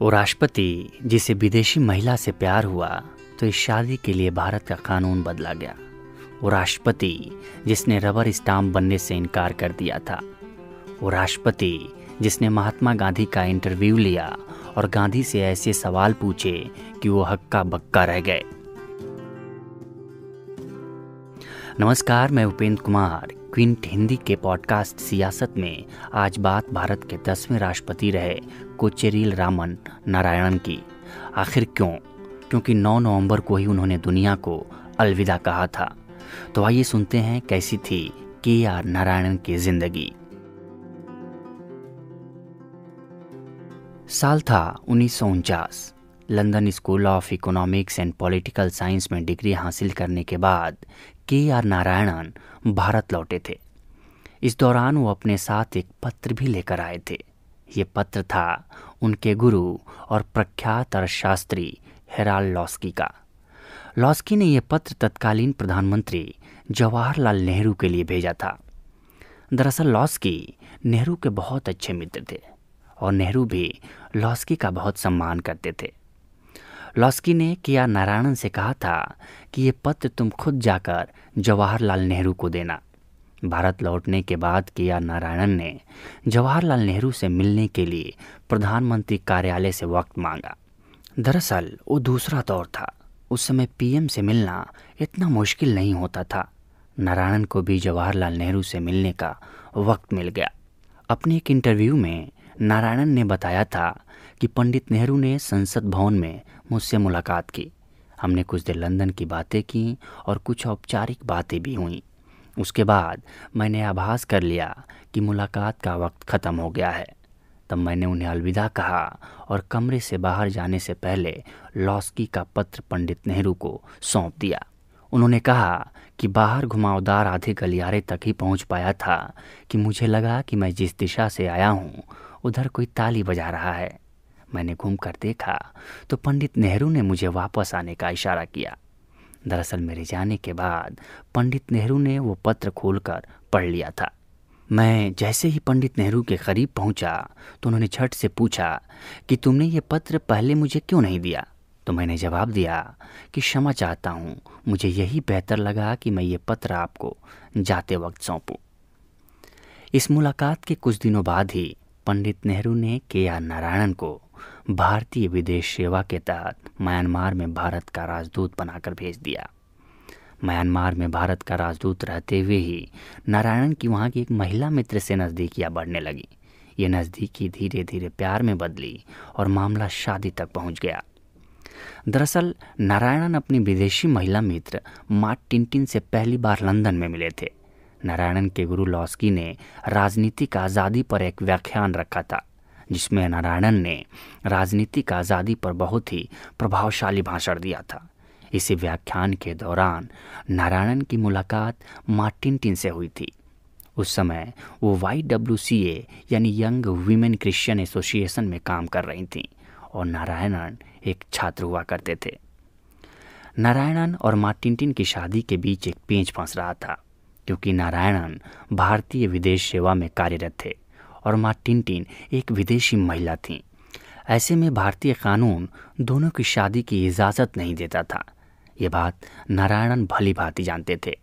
वो राष्ट्रपति, जिसे विदेशी महिला से प्यार हुआ तो इस शादी के लिए भारत का कानून बदला गया। वो राष्ट्रपति, जिसने रबर स्टाम्प बनने से इनकार कर दिया था। वो राष्ट्रपति, जिसने महात्मा गांधी का इंटरव्यू लिया और गांधी से ऐसे सवाल पूछे कि वो हक्का बक्का रह गए। नमस्कार, मैं उपेंद्र कुमार। क्विंट हिंदी के पॉडकास्ट सियासत में आज बात भारत के दसवें राष्ट्रपति रहे कोचेरिल रामन नारायणन की। आखिर क्यों? क्योंकि 9 नवंबर को ही उन्होंने दुनिया को अलविदा कहा था। तो आइए सुनते हैं कैसी थी के आर नारायणन की ज़िंदगी। साल था उन्नीस सौ उनचास। London school of economics and political science में डिग्री हासिल करने के बाद के आर नारायणन भारत लौटे थे। इस दौरान वो अपने साथ एक पत्र भी लेकर आए थे। ये पत्र था उनके गुरु और प्रख्यात अर्थशास्त्री हेराल लॉस्की का। लॉस्की ने यह पत्र तत्कालीन प्रधानमंत्री जवाहरलाल नेहरू के लिए भेजा था। दरअसल लॉस्की नेहरू के बहुत अच्छे मित्र थे और नेहरू भी लॉस्की का बहुत सम्मान करते थे। लॉस्की ने किया नारायणन से कहा था कि ये पत्र तुम खुद जाकर जवाहरलाल नेहरू को देना। भारत लौटने के बाद किया नारायणन ने जवाहरलाल नेहरू से मिलने के लिए प्रधानमंत्री कार्यालय से वक्त मांगा। दरअसल, वो दूसरा दौर था। उस समय पीएम से मिलना इतना मुश्किल नहीं होता था। नारायणन को भी जवाहरलाल नेहरू से मिलने का वक्त मिल गया। अपने एक इंटरव्यू में नारायणन ने बताया था कि पंडित नेहरू ने संसद भवन में मुझसे मुलाकात की। हमने कुछ देर लंदन की बातें की और कुछ औपचारिक बातें भी हुई। उसके बाद मैंने आभास कर लिया कि मुलाकात का वक्त ख़त्म हो गया है। तब मैंने उन्हें अलविदा कहा और कमरे से बाहर जाने से पहले लॉस्की का पत्र पंडित नेहरू को सौंप दिया। उन्होंने कहा कि बाहर घुमावदार आधे गलियारे तक ही पहुँच पाया था कि मुझे लगा कि मैं जिस दिशा से आया हूँ, उधर कोई ताली बजा रहा है। मैंने घूम कर देखा तो पंडित नेहरू ने मुझे वापस आने का इशारा किया। दरअसल मेरे जाने के बाद पंडित नेहरू ने वो पत्र खोलकर पढ़ लिया था। मैं जैसे ही पंडित नेहरू के करीब पहुँचा तो उन्होंने झट से पूछा कि तुमने ये पत्र पहले मुझे क्यों नहीं दिया? तो मैंने जवाब दिया कि क्षमा चाहता हूँ, मुझे यही बेहतर लगा कि मैं ये पत्र आपको जाते वक्त सौंपूं। इस मुलाकात के कुछ दिनों बाद ही पंडित नेहरू ने के आर नारायणन को भारतीय विदेश सेवा के तहत म्यांमार में भारत का राजदूत बनाकर भेज दिया। म्यांमार में भारत का राजदूत रहते हुए ही नारायणन की वहाँ की एक महिला मित्र से नज़दीकियाँ बढ़ने लगी। ये नज़दीकी धीरे धीरे प्यार में बदली और मामला शादी तक पहुँच गया। दरअसल, नारायणन अपनी विदेशी महिला मित्र मार्ट टिंटिन से पहली बार लंदन में मिले थे। नारायणन के गुरु लॉस्की ने राजनीतिक आज़ादी पर एक व्याख्यान रखा था। जिसमें नारायणन ने राजनीतिक आज़ादी पर बहुत ही प्रभावशाली भाषण दिया था। इसी व्याख्यान के दौरान नारायणन की मुलाकात मार्टिन टिन से हुई थी। उस समय वो वाई डब्ल्यू सी ए यानी यंग वीमेन क्रिश्चियन एसोसिएशन में काम कर रही थीं और नारायणन एक छात्र हुआ करते थे। नारायणन और मार्टिनटिन की शादी के बीच एक पेंच फंस रहा था, क्योंकि नारायणन भारतीय विदेश सेवा में कार्यरत थे। और माँ टिन एक विदेशी महिला थीं। ऐसे में भारतीय कानून दोनों की शादी की इजाज़त नहीं देता था। ये बात नारायणन भली भांति जानते थे।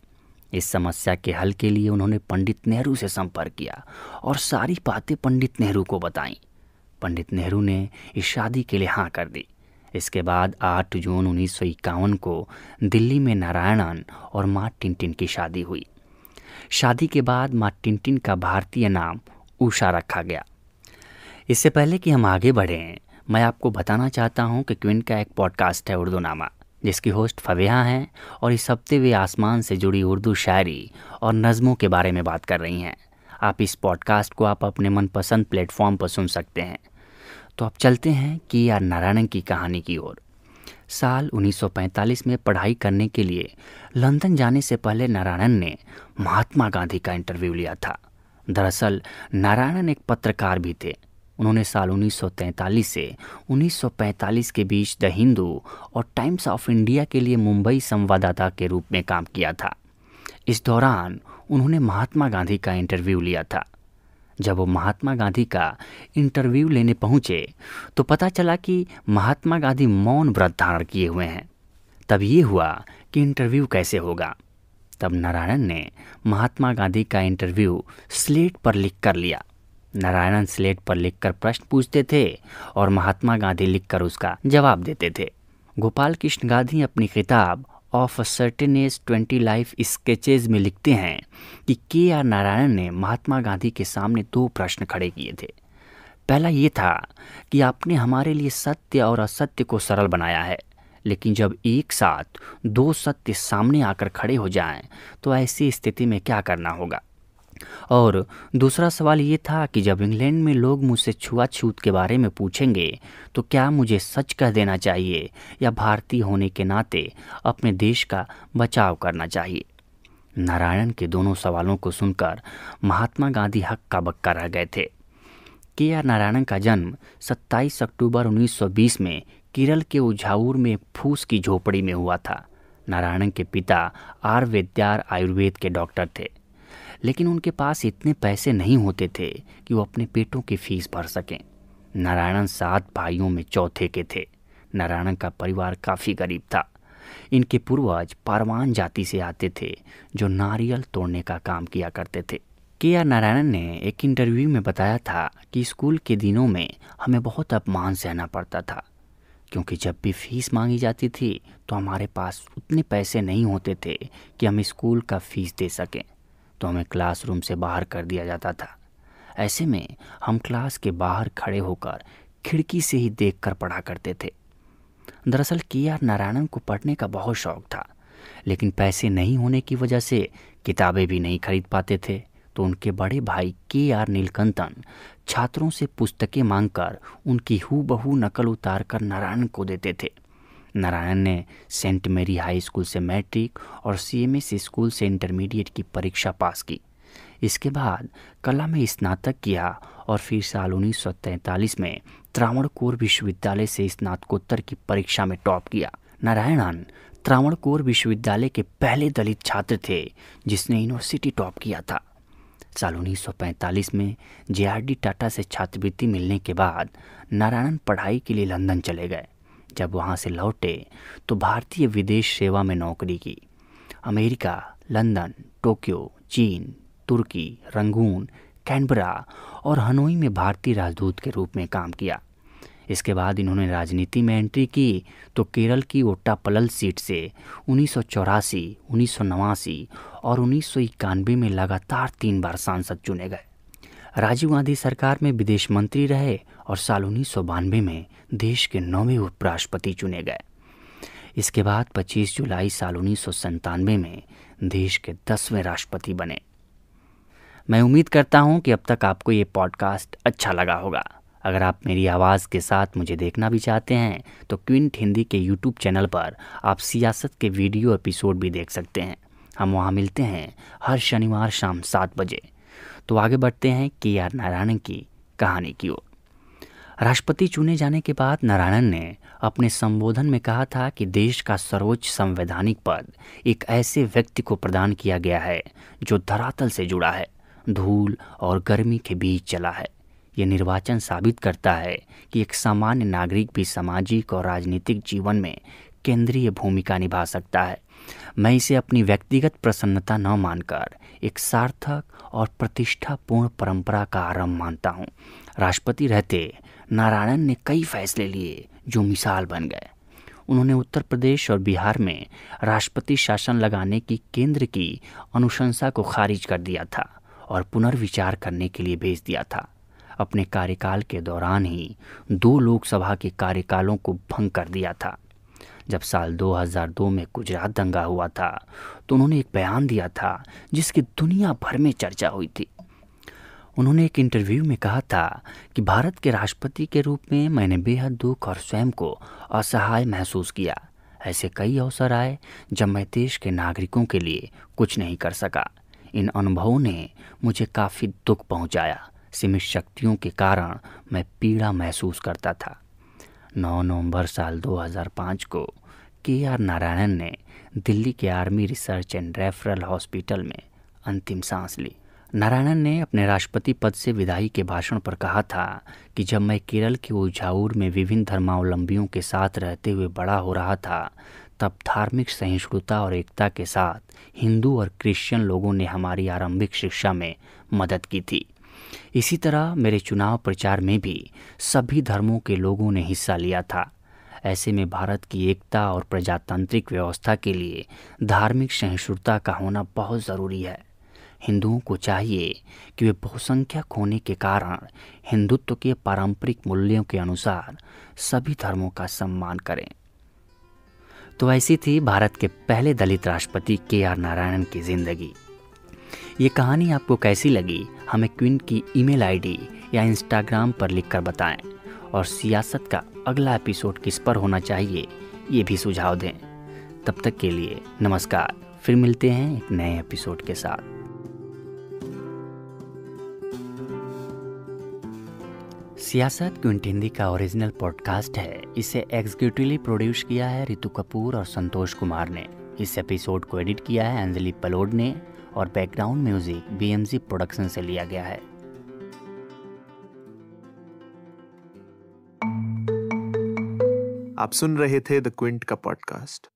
इस समस्या के हल के लिए उन्होंने पंडित नेहरू से संपर्क किया और सारी बातें पंडित नेहरू को बताईं। पंडित नेहरू ने इस शादी के लिए हाँ कर दी। इसके बाद 8 जून उन्नीस सौ इक्यावन को दिल्ली में नारायणन और माँ टिन की शादी हुई। शादी के बाद माँ टिनटिन का भारतीय नाम ऊषा रखा गया। इससे पहले कि हम आगे बढ़ें, मैं आपको बताना चाहता हूँ कि क्विन का एक पॉडकास्ट है उर्दू नामा जिसकी होस्ट फवेहा हैं और इस हफ़्ते वे आसमान से जुड़ी उर्दू शायरी और नज़मों के बारे में बात कर रही हैं। आप इस पॉडकास्ट को आप अपने मनपसंद प्लेटफॉर्म पर सुन सकते हैं। तो अब चलते हैं कि आर नारायणन की कहानी की ओर। साल 1945 में पढ़ाई करने के लिए लंदन जाने से पहले नारायणन ने महात्मा गांधी का इंटरव्यू लिया था। दरअसल, नारायणन एक पत्रकार भी थे। उन्होंने साल 1943 से 1945 के बीच द हिंदू और टाइम्स ऑफ़ इंडिया के लिए मुंबई संवाददाता के रूप में काम किया था। इस दौरान उन्होंने महात्मा गांधी का इंटरव्यू लिया था। जब वो महात्मा गांधी का इंटरव्यू लेने पहुँचे तो पता चला कि महात्मा गांधी मौन व्रत धारण किए हुए हैं। तब ये हुआ कि इंटरव्यू कैसे होगा। तब नारायण ने महात्मा गांधी का इंटरव्यू स्लेट पर लिख कर लिया। नारायणन स्लेट पर लिखकर प्रश्न पूछते थे और महात्मा गांधी लिखकर उसका जवाब देते थे। गोपाल कृष्ण गांधी अपनी किताब of certain age twenty life sketches में लिखते हैं कि के आर नारायण ने महात्मा गांधी के सामने दो प्रश्न खड़े किए थे। पहला ये था कि आपने हमारे लिए सत्य और असत्य को सरल बनाया है। लेकिन जब एक साथ दो सत्य सामने आकर खड़े हो जाएँ तो ऐसी स्थिति में क्या करना होगा? और दूसरा सवाल ये था कि जब इंग्लैंड में लोग मुझसे छुआछूत के बारे में पूछेंगे तो क्या मुझे सच कह देना चाहिए या भारतीय होने के नाते अपने देश का बचाव करना चाहिए? नारायण के दोनों सवालों को सुनकर महात्मा गांधी हक्का बक्का रह गए थे। के आर नारायणन का जन्म 27 अक्टूबर 1920 में केरल के उझाऊर में फूस की झोपड़ी में हुआ था। नारायण के पिता आर वैद्यार आयुर्वेद के डॉक्टर थे। लेकिन उनके पास इतने पैसे नहीं होते थे कि वो अपने पेटों की फ़ीस भर सकें। नारायणन सात भाइयों में चौथे के थे। नारायणन का परिवार काफ़ी गरीब था। इनके पूर्वज पारवान जाति से आते थे, जो नारियल तोड़ने का काम किया करते थे। के आर नारायणन ने एक इंटरव्यू में बताया था कि स्कूल के दिनों में हमें बहुत अपमान सहना पड़ता था। क्योंकि जब भी फ़ीस मांगी जाती थी तो हमारे पास उतने पैसे नहीं होते थे कि हम स्कूल का फ़ीस दे सकें। तो हमें क्लासरूम से बाहर कर दिया जाता था। ऐसे में हम क्लास के बाहर खड़े होकर खिड़की से ही देखकर पढ़ा करते थे। दरअसल के आर नारायणन को पढ़ने का बहुत शौक था, लेकिन पैसे नहीं होने की वजह से किताबें भी नहीं खरीद पाते थे। तो उनके बड़े भाई के आर नीलकंतन छात्रों से पुस्तकें मांगकर उनकी हु बहू नकल उतार कर नारायण को देते थे। नारायण ने सेंट मेरी हाई स्कूल से मैट्रिक और सीएमएस स्कूल से इंटरमीडिएट की परीक्षा पास की। इसके बाद कला में स्नातक किया और फिर साल 1943 में त्रावणकोर विश्वविद्यालय से स्नातकोत्तर की परीक्षा में टॉप किया। नारायणन त्रावणकोर विश्वविद्यालय के पहले दलित छात्र थे, जिसने यूनिवर्सिटी टॉप किया था। साल 1945 में जे टाटा से छात्रवृत्ति मिलने के बाद नारायणन पढ़ाई के लिए लंदन चले गए। जब वहाँ से लौटे तो भारतीय विदेश सेवा में नौकरी की। अमेरिका, लंदन, टोक्यो, चीन, तुर्की, रंगून, कैनबरा और हनोई में भारतीय राजदूत के रूप में काम किया। इसके बाद इन्होंने राजनीति में एंट्री की तो केरल की ओट्टापलल सीट से उन्नीस सौ और उन्नीस सौ इक्यानवे में लगातार तीन बार सांसद चुने गए। राजीव गांधी सरकार में विदेश मंत्री रहे और साल उन्नीस सौ बानवे में देश के नौवें उपराष्ट्रपति चुने गए। इसके बाद 25 जुलाई साल उन्नीस में देश के दसवें राष्ट्रपति बने। मैं उम्मीद करता हूँ कि अब तक आपको ये पॉडकास्ट अच्छा लगा होगा। अगर आप मेरी आवाज़ के साथ मुझे देखना भी चाहते हैं तो क्विंट हिंदी के यूट्यूब चैनल पर आप सियासत के वीडियो एपिसोड भी देख सकते हैं। हम वहाँ मिलते हैं हर शनिवार शाम सात बजे। तो आगे बढ़ते हैं के आर नारायणन की कहानी की ओर। राष्ट्रपति चुने जाने के बाद नारायणन ने अपने संबोधन में कहा था कि देश का सर्वोच्च संवैधानिक पद एक ऐसे व्यक्ति को प्रदान किया गया है जो धरातल से जुड़ा है, धूल और गर्मी के बीच चला है। ये निर्वाचन साबित करता है कि एक सामान्य नागरिक भी सामाजिक और राजनीतिक जीवन में केंद्रीय भूमिका निभा सकता है। मैं इसे अपनी व्यक्तिगत प्रसन्नता न मानकर एक सार्थक और प्रतिष्ठापूर्ण परंपरा का आरंभ मानता हूँ। राष्ट्रपति रहते नारायणन ने कई फैसले लिए जो मिसाल बन गए। उन्होंने उत्तर प्रदेश और बिहार में राष्ट्रपति शासन लगाने की केंद्र की अनुशंसा को खारिज कर दिया था और पुनर्विचार करने के लिए भेज दिया था। अपने कार्यकाल के दौरान ही दो लोकसभा के कार्यकालों को भंग कर दिया था। जब साल 2002 में गुजरात दंगा हुआ था तो उन्होंने एक बयान दिया था, जिसकी दुनिया भर में चर्चा हुई थी। उन्होंने एक इंटरव्यू में कहा था कि भारत के राष्ट्रपति के रूप में मैंने बेहद दुख और स्वयं को असहाय महसूस किया। ऐसे कई अवसर आए, जब मैं देश के नागरिकों के लिए कुछ नहीं कर सका। इन अनुभवों ने मुझे काफ़ी दुख पहुँचाया। सीमित शक्तियों के कारण मैं पीड़ा महसूस करता था। 9 नवंबर साल 2005 को के आर नारायणन ने दिल्ली के army research and referral hospital में अंतिम सांस ली। नारायणन ने अपने राष्ट्रपति पद से विदाई के भाषण पर कहा था कि जब मैं केरल के उजाऊर में विभिन्न धर्मावलंबियों के साथ रहते हुए बड़ा हो रहा था, तब धार्मिक सहिष्णुता और एकता के साथ हिंदू और क्रिश्चियन लोगों ने हमारी आरंभिक शिक्षा में मदद की थी। इसी तरह मेरे चुनाव प्रचार में भी सभी धर्मों के लोगों ने हिस्सा लिया था। ऐसे में भारत की एकता और प्रजातांत्रिक व्यवस्था के लिए धार्मिक सहिष्णुता का होना बहुत ज़रूरी है। हिंदुओं को चाहिए कि वे बहुसंख्यक होने के कारण हिंदुत्व के पारंपरिक मूल्यों के अनुसार सभी धर्मों का सम्मान करें। तो ऐसी थी भारत के पहले दलित राष्ट्रपति के आर नारायणन की ज़िंदगी। ये कहानी आपको कैसी लगी? हमें क्विन की ईमेल आईडी या इंस्टाग्राम पर लिखकर बताएँ। और सियासत का अगला एपिसोड किस पर होना चाहिए, ये भी सुझाव दें। तब तक के लिए नमस्कार। फिर मिलते हैं एक नए एपिसोड के साथ। सियासत क्विंट हिंदी का ओरिजिनल पॉडकास्ट है। इसे एग्जीक्यूटिवली प्रोड्यूस किया है रितु कपूर और संतोष कुमार ने। इस एपिसोड को एडिट किया है अंजलि पलोड ने। और बैकग्राउंड म्यूज़िक बीएमजी प्रोडक्शन से लिया गया है। आप सुन रहे थे द क्विंट का पॉडकास्ट